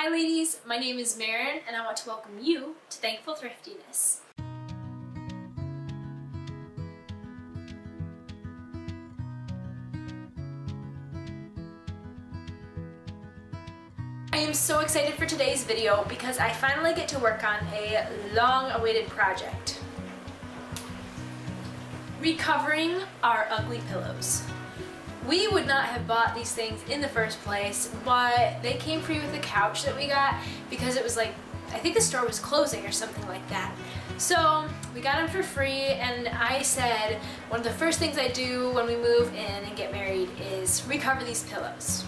Hi ladies, my name is Marin and I want to welcome you to Thankful Thriftiness. I am so excited for today's video because I finally get to work on a long-awaited project. Recovering our ugly pillows. We would not have bought these things in the first place, but they came free with the couch that we got because it was like, I think the store was closing or something like that. So we got them for free and I said one of the first things I do when we move in and get married is recover these pillows.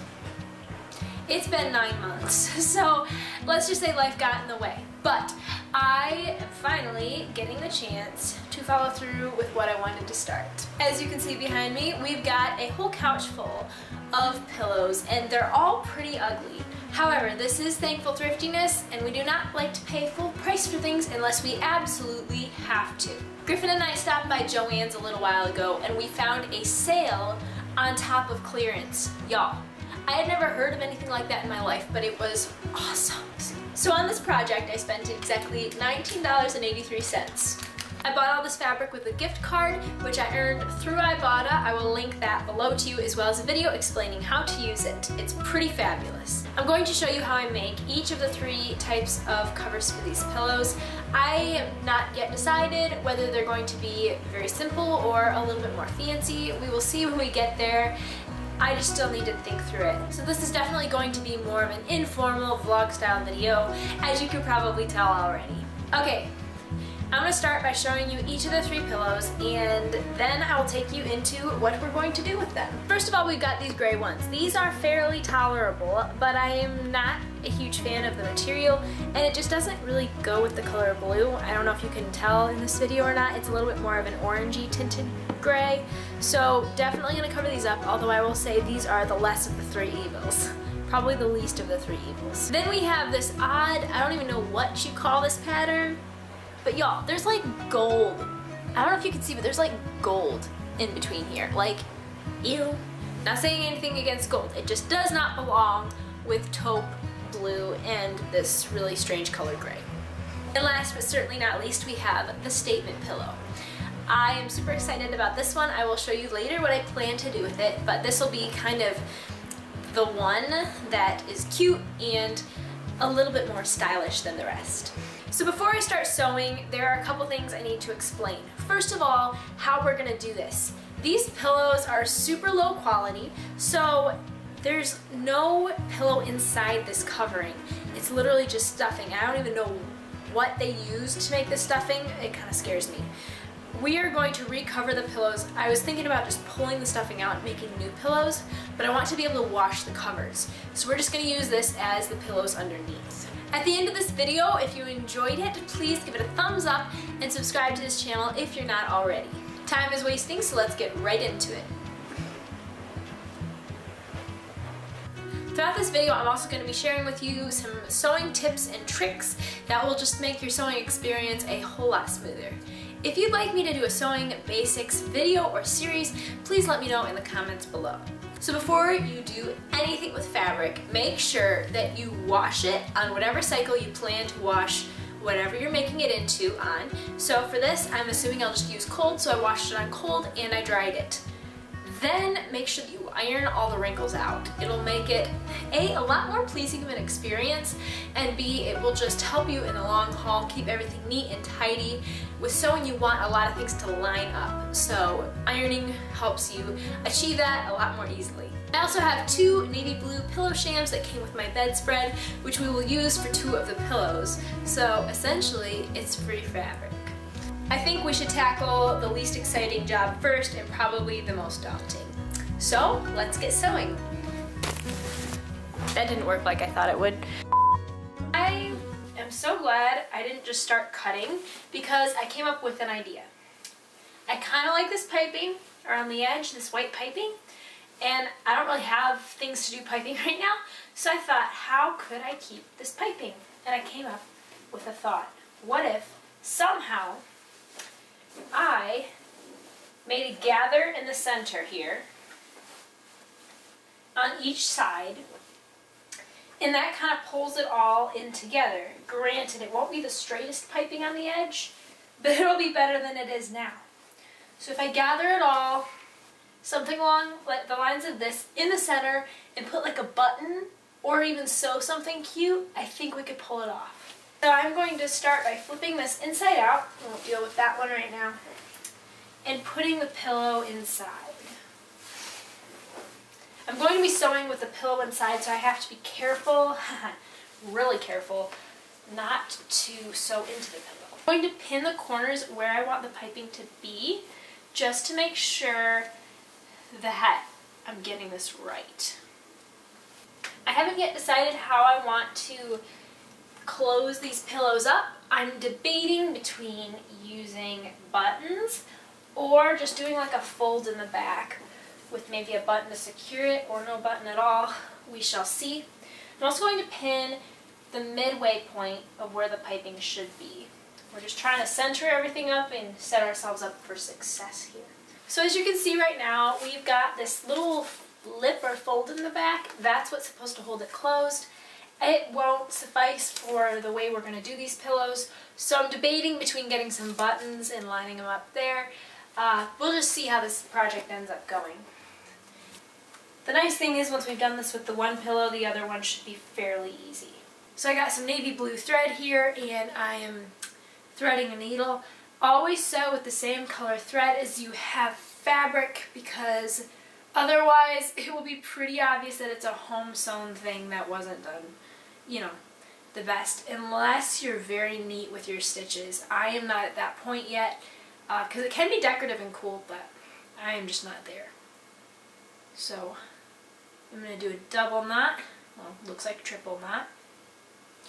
It's been nine months, so let's just say life got in the way. But I am finally getting the chance to follow through with what I wanted to start. As you can see behind me, we've got a whole couch full of pillows and they're all pretty ugly. However, this is Thankful Thriftiness and we do not like to pay full price for things unless we absolutely have to. Griffin and I stopped by Joann's a little while ago and we found a sale on top of clearance. Y'all, I had never heard of anything like that in my life, but it was awesome. So on this project, I spent exactly $19.83. I bought all this fabric with a gift card, which I earned through Ibotta. I will link that below to you, as well as a video explaining how to use it. It's pretty fabulous. I'm going to show you how I make each of the three types of covers for these pillows. I am not yet decided whether they're going to be very simple or a little bit more fancy. We will see when we get there. I just still need to think through it. So this is definitely going to be more of an informal vlog style video, as you can probably tell already. Okay, I'm to start by showing you each of the three pillows and then I will take you into what we're going to do with them. First of all, we've got these gray ones. These are fairly tolerable, but I am not a huge fan of the material and it just doesn't really go with the color blue. I don't know if you can tell in this video or not. It's a little bit more of an orangey tinted gray. So definitely gonna cover these up, although I will say these are the less of the three evils. Probably the least of the three evils. Then we have this odd, I don't even know what you call this pattern, but y'all, there's like gold. I don't know if you can see, but there's like gold in between here. Like, ew. Not saying anything against gold. It just does not belong with taupe blue and this really strange color gray. And last but certainly not least, we have the statement pillow. I am super excited about this one. I will show you later what I plan to do with it, but this will be kind of the one that is cute and a little bit more stylish than the rest. So before I start sewing, there are a couple things I need to explain. First of all, how we're gonna do this. These pillows are super low quality, so there's no pillow inside this covering. It's literally just stuffing. I don't even know what they use to make this stuffing. It kind of scares me. We are going to recover the pillows. I was thinking about just pulling the stuffing out and making new pillows, but I want to be able to wash the covers. So we're just gonna use this as the pillows underneath. At the end of this video, if you enjoyed it, please give it a thumbs up and subscribe to this channel if you're not already. Time is wasting, so let's get right into it. Throughout this video, I'm also going to be sharing with you some sewing tips and tricks that will just make your sewing experience a whole lot smoother. If you'd like me to do a sewing basics video or series, please let me know in the comments below. So before you do anything with fabric, make sure that you wash it on whatever cycle you plan to wash whatever you're making it into on. So for this, I'm assuming I'll just use cold, so I washed it on cold and I dried it. Then make sure that you iron all the wrinkles out. It'll make it A, a lot more pleasing of an experience, and B, it will just help you in the long haul, keep everything neat and tidy. With sewing, you want a lot of things to line up, so ironing helps you achieve that a lot more easily. I also have two navy blue pillow shams that came with my bedspread, which we will use for two of the pillows. So essentially, it's free fabric. I think we should tackle the least exciting job first and probably the most daunting. So let's get sewing. That didn't work like I thought it would. I am so glad I didn't just start cutting because I came up with an idea. I kind of like this piping around the edge, this white piping, and I don't really have things to do piping right now, so I thought, how could I keep this piping? And I came up with a thought. What if somehow I made a gather in the center here on each side And that kind of pulls it all in together. Granted, it won't be the straightest piping on the edge, but it'll be better than it is now. So if I gather it all, something along the lines of this in the center and put like a button or even sew something cute, I think we could pull it off. So I'm going to start by flipping this inside out. I won't deal with that one right now. And putting the pillow inside. Going to be sewing with the pillow inside, so I have to be careful, really careful, not to sew into the pillow. I'm going to pin the corners where I want the piping to be, just to make sure that I'm getting this right. I haven't yet decided how I want to close these pillows up. I'm debating between using buttons or just doing like a fold in the back with maybe a button to secure it or no button at all. We shall see. I'm also going to pin the midway point of where the piping should be. We're just trying to center everything up and set ourselves up for success here. So as you can see right now, we've got this little lip or fold in the back. That's what's supposed to hold it closed. It won't suffice for the way we're going to do these pillows, so I'm debating between getting some buttons and lining them up there. Uh, we'll just see how this project ends up going. The nice thing is once we've done this with the one pillow, the other one should be fairly easy. So I got some navy blue thread here and I am threading a needle. Always sew with the same color thread as you have fabric because otherwise it will be pretty obvious that it's a home sewn thing that wasn't done you know, the best unless you're very neat with your stitches. I am not at that point yet because uh, it can be decorative and cool, but I am just not there. So I'm going to do a double knot, well, looks like a triple knot,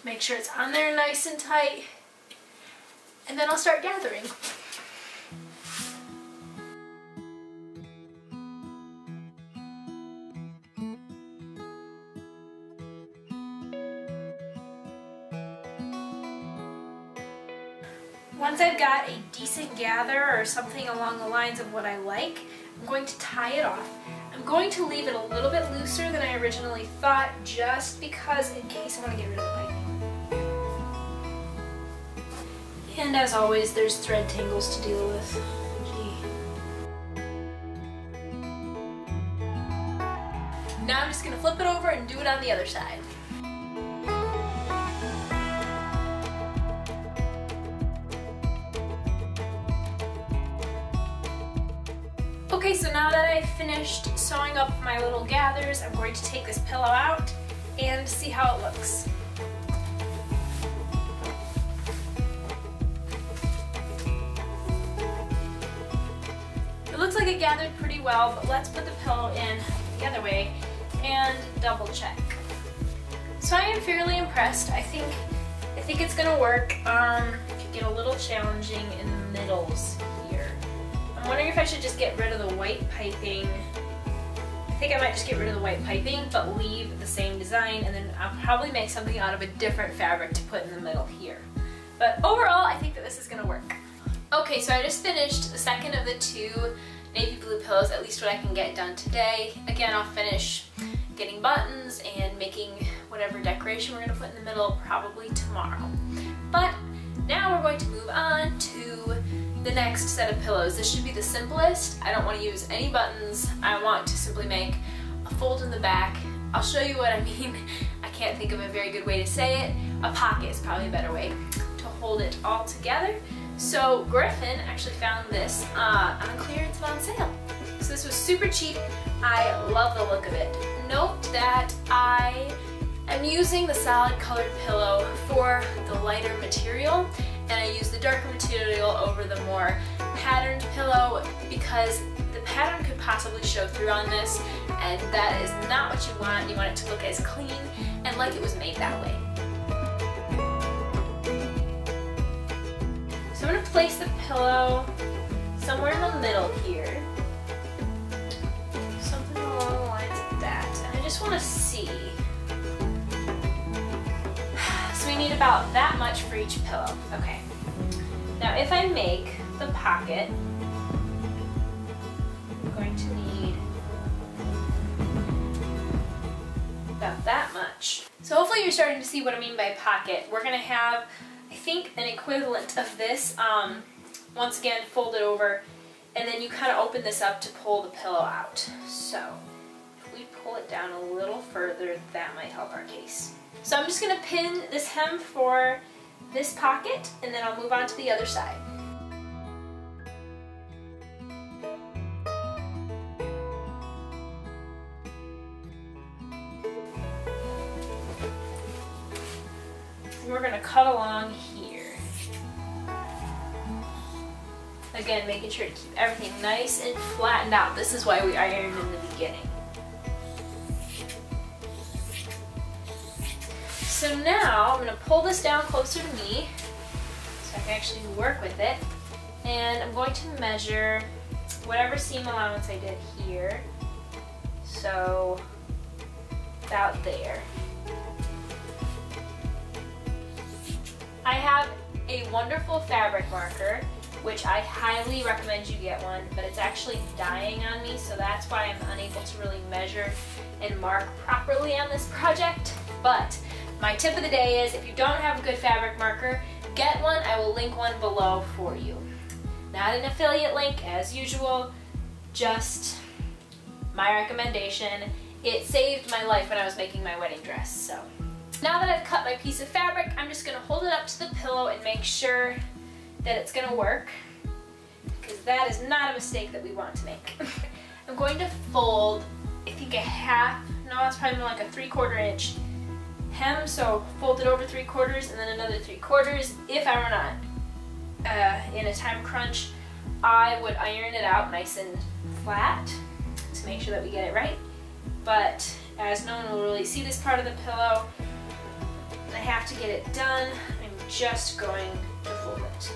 make sure it's on there nice and tight, and then I'll start gathering. Once I've got a decent gather or something along the lines of what I like, I'm going to tie it off. I'm going to leave it a little bit looser than I originally thought just because in case I want to get rid of the piping. And as always, there's thread tangles to deal with. Now I'm just going to flip it over and do it on the other side. Okay, so now that I've finished sewing up my little gathers, I'm going to take this pillow out and see how it looks. It looks like it gathered pretty well, but let's put the pillow in the other way and double check. So I am fairly impressed. I think I think it's gonna work. Um, could get a little challenging in the middles wondering if I should just get rid of the white piping. I think I might just get rid of the white piping, but leave the same design, and then I'll probably make something out of a different fabric to put in the middle here. But overall, I think that this is gonna work. Okay, so I just finished the second of the two navy blue pillows, at least what I can get done today. Again, I'll finish getting buttons and making whatever decoration we're gonna put in the middle probably tomorrow. But now we're going to move on to the next set of pillows. This should be the simplest. I don't want to use any buttons. I want to simply make a fold in the back. I'll show you what I mean. I can't think of a very good way to say it. A pocket is probably a better way to hold it all together. So Griffin actually found this uh, on clearance and on sale. So this was super cheap. I love the look of it. Note that I am using the solid colored pillow for the lighter material and I use the darker material over the more patterned pillow because the pattern could possibly show through on this and that is not what you want. You want it to look as clean and like it was made that way. So I'm going to place the pillow somewhere in the middle here. Something along the lines of that. And I just want to see. Need about that much for each pillow. Okay. Now if I make the pocket, I'm going to need about that much. So hopefully you're starting to see what I mean by pocket. We're gonna have, I think, an equivalent of this, um, once again, folded over, and then you kind of open this up to pull the pillow out. So if we pull it down a little further, that might help our case. So I'm just gonna pin this hem for this pocket, and then I'll move on to the other side. we're going to cut along here. Again, making sure to keep everything nice and flattened out. This is why we ironed in the beginning. So now I'm going to pull this down closer to me so I can actually work with it. And I'm going to measure whatever seam allowance I did here. So about there. I have a wonderful fabric marker, which I highly recommend you get one, but it's actually dying on me, so that's why I'm unable to really measure and mark properly on this project. But my tip of the day is if you don't have a good fabric marker, get one. I will link one below for you. Not an affiliate link as usual, just my recommendation. It saved my life when I was making my wedding dress, so. Now that I've cut my piece of fabric, I'm just gonna hold it up to the pillow and make sure that it's gonna work because that is not a mistake that we want to make. I'm going to fold, I think a half, no, it's probably more like a three quarter inch hem, so fold it over three quarters and then another three quarters. If I were not uh, in a time crunch, I would iron it out nice and flat to make sure that we get it right. But as no one will really see this part of the pillow, I have to get it done. Just going to fold it.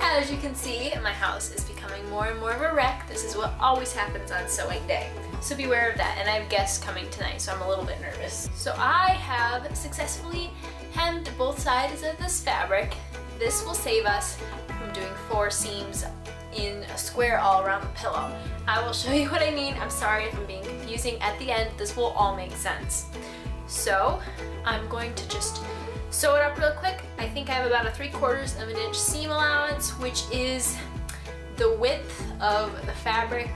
As you can see, my house is becoming more and more of a wreck. This is what always happens on sewing day. So beware of that. And I have guests coming tonight, so I'm a little bit nervous. So I have successfully hemmed both sides of this fabric. This will save us from doing four seams in a square all around the pillow. I will show you what I mean. I'm sorry if I'm being confusing. At the end, this will all make sense. So I'm going to just sew it up real quick. I think I have about a 3 quarters of an inch seam allowance, which is the width of the fabric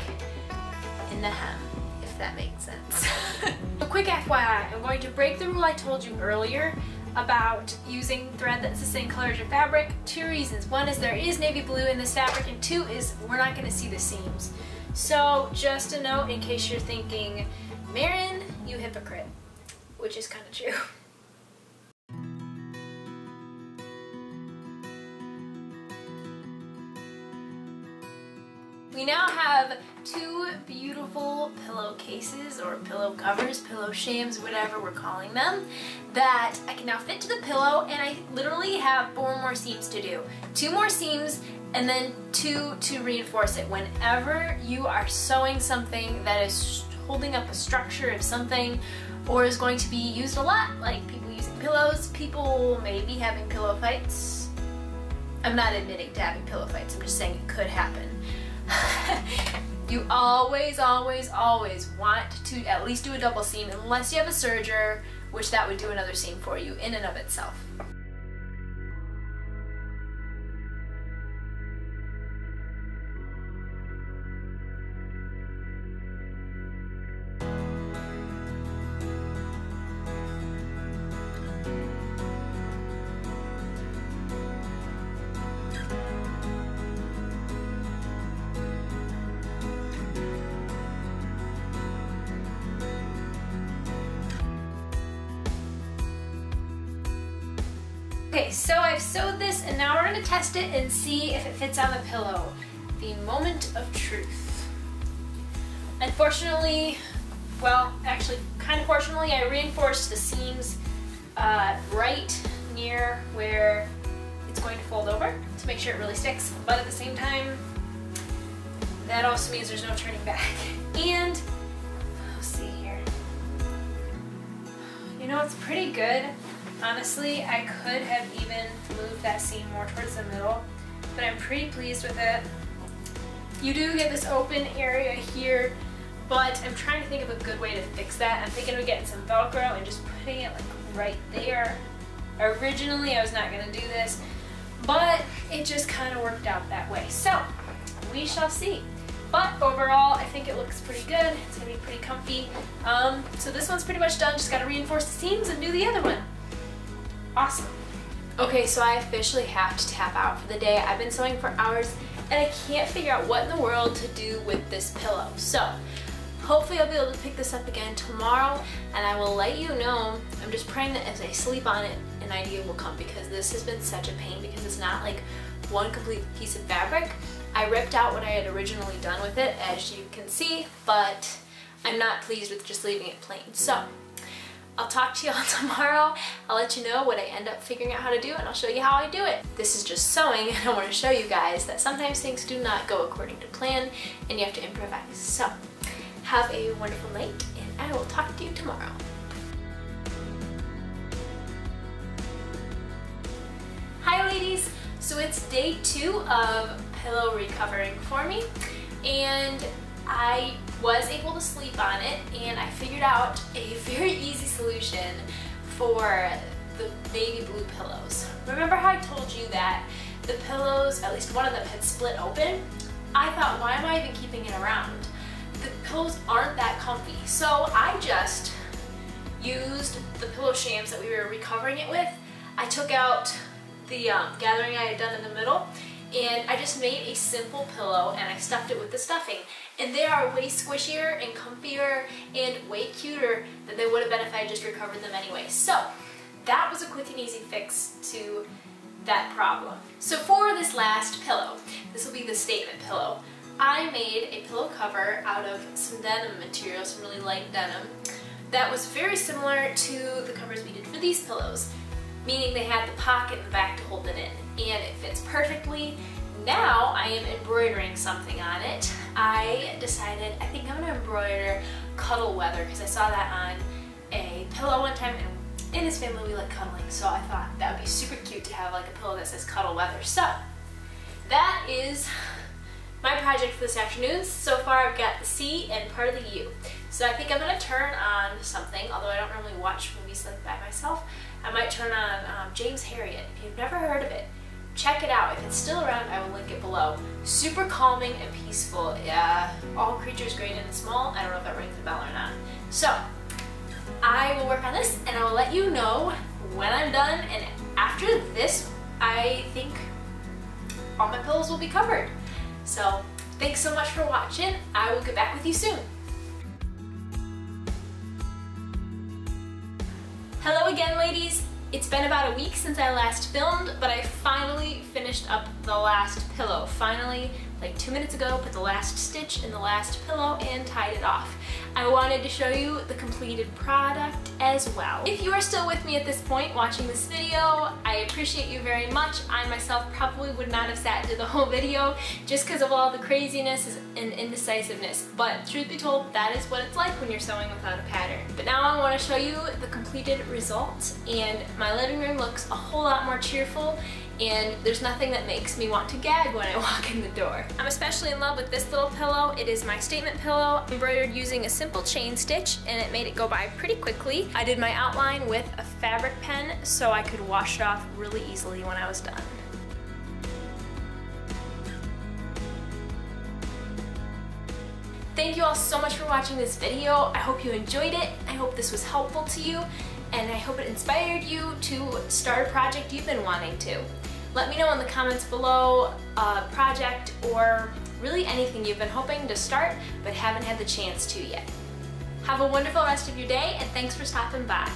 in the hem, if that makes sense. a quick FYI, I'm going to break the rule I told you earlier about using thread that's the same color as your fabric. Two reasons. One is there is navy blue in this fabric, and two is we're not going to see the seams. So just a note in case you're thinking, Marin, you hypocrite, which is kind of true. We now have two beautiful pillowcases or pillow covers, pillow shams, whatever we're calling them, that I can now fit to the pillow and I literally have four more seams to do. Two more seams and then two to reinforce it. Whenever you are sewing something that is holding up a structure of something or is going to be used a lot, like people using pillows, people maybe having pillow fights. I'm not admitting to having pillow fights, I'm just saying it could happen. you always, always, always want to at least do a double seam unless you have a serger, which that would do another seam for you in and of itself. So I've sewed this and now we're gonna test it and see if it fits on the pillow. The moment of truth. Unfortunately, well, actually, kind of fortunately, I reinforced the seams uh, right near where it's going to fold over to make sure it really sticks, but at the same time, that also means there's no turning back. And, let's see here. You know, it's pretty good. Honestly, I could have even moved that seam more towards the middle, but I'm pretty pleased with it. You do get this open area here, but I'm trying to think of a good way to fix that. I'm thinking of getting some Velcro and just putting it like right there. Originally, I was not gonna do this, but it just kind of worked out that way. So, we shall see. But overall, I think it looks pretty good. It's gonna be pretty comfy. Um, so this one's pretty much done. Just gotta reinforce the seams and do the other one. Awesome. Okay, so I officially have to tap out for the day. I've been sewing for hours and I can't figure out what in the world to do with this pillow. So hopefully I'll be able to pick this up again tomorrow and I will let you know. I'm just praying that as I sleep on it, an idea will come because this has been such a pain because it's not like one complete piece of fabric. I ripped out what I had originally done with it, as you can see, but I'm not pleased with just leaving it plain. So I'll talk to y'all tomorrow. I'll let you know what I end up figuring out how to do and I'll show you how I do it. This is just sewing and I want to show you guys that sometimes things do not go according to plan and you have to improvise. So have a wonderful night and I will talk to you tomorrow. Hi ladies! So it's day two of pillow recovering for me and I was able to sleep on it and I figured out a very easy solution for the baby blue pillows. Remember how I told you that the pillows, at least one of them had split open? I thought, why am I even keeping it around? The pillows aren't that comfy. So I just used the pillow shams that we were recovering it with. I took out the um, gathering I had done in the middle and I just made a simple pillow and I stuffed it with the stuffing. And they are way squishier and comfier and way cuter than they would have been if I had just recovered them anyway. So that was a quick and easy fix to that problem. So for this last pillow, this will be the statement pillow, I made a pillow cover out of some denim material, some really light denim, that was very similar to the covers we did for these pillows, meaning they had the pocket in the back to hold it in and it fits perfectly. Now I am embroidering something on it. I decided I think I'm gonna embroider cuddle weather because I saw that on a pillow one time and in this family we like cuddling so I thought that would be super cute to have like a pillow that says cuddle weather. So that is my project for this afternoon. So far I've got the C and part of the U. So I think I'm going to turn on something, although I don't normally watch movies by myself. I might turn on um, James Herriot. If you've never heard of it, check it out. If it's still around, I will link it below. Super calming and peaceful. Yeah, all creatures great and small. I don't know if that rings a bell or not. So, I will work on this and I will let you know when I'm done. And after this, I think all my pillows will be covered. So, thanks so much for watching. I will get back with you soon. Hello again, ladies. It's been about a week since I last filmed, but I finally finished up the last pillow. Finally, like two minutes ago, put the last stitch in the last pillow and tied it off. I wanted to show you the completed product as well. If you are still with me at this point watching this video, I appreciate you very much. I myself probably would not have sat through the whole video just because of all the craziness and indecisiveness. But truth be told, that is what it's like when you're sewing without a pattern. But now I want to show you the completed result and my living room looks a whole lot more cheerful and there's nothing that makes me want to gag when I walk in the door. I'm especially in love with this little pillow. It is my statement pillow, embroidered using a simple chain stitch, and it made it go by pretty quickly. I did my outline with a fabric pen so I could wash it off really easily when I was done. Thank you all so much for watching this video. I hope you enjoyed it. I hope this was helpful to you and I hope it inspired you to start a project you've been wanting to. Let me know in the comments below a project or really anything you've been hoping to start but haven't had the chance to yet. Have a wonderful rest of your day and thanks for stopping by.